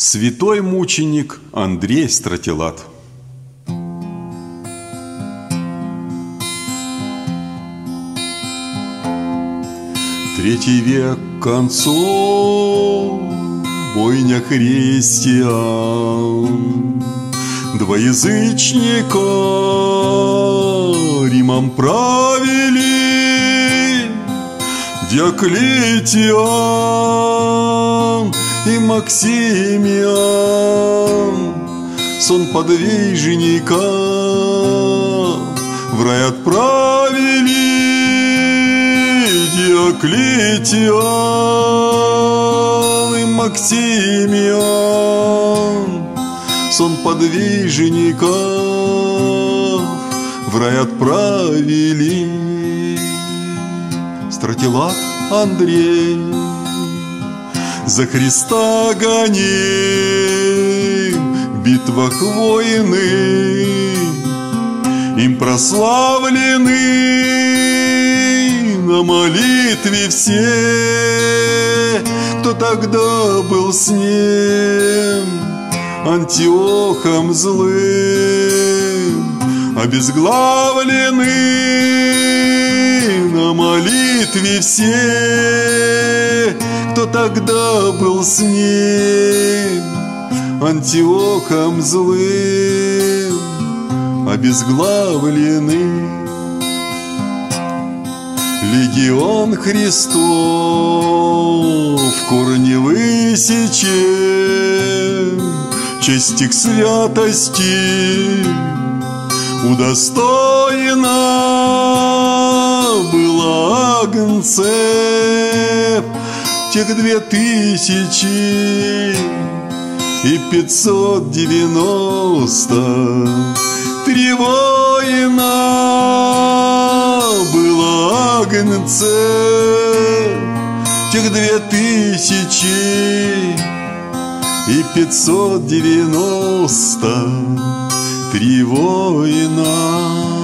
Святой мученик Андрей Стратилат. Третий век к концу Бойня христиан. Два язычника Римом правили Диоклетиан и Максимиан. Сон подвижника в рай отправили Диоклетиан. И Максимиан. Сон подвижников в рай отправили. Стратилат Андрей за Христа гоним в битвах войны, им прославлены на молитве все, кто тогда был с ним, Антиохом злым, обезглавлены молитве все, кто тогда был с ним, Антиохом злым, обезглавлены. Легион Христов корни высечен, Честь их святости удостоена была агнцев тех две тысячи и пятьсот девяносто три воина было агнцев тех две тысячи и пятьсот девяносто три воина.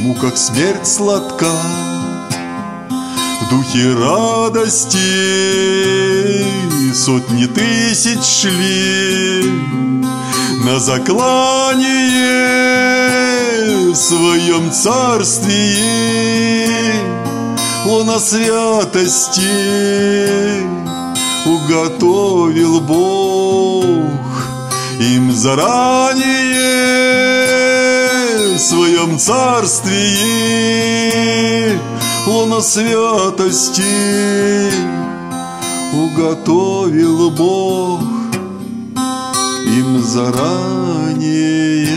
Муках смерть сладка, в духе радости. Сотни тысяч шли на заклание в своем царстве. Луна святости уготовил Бог им заранее своем царстве луна святости уготовил Бог им заранее.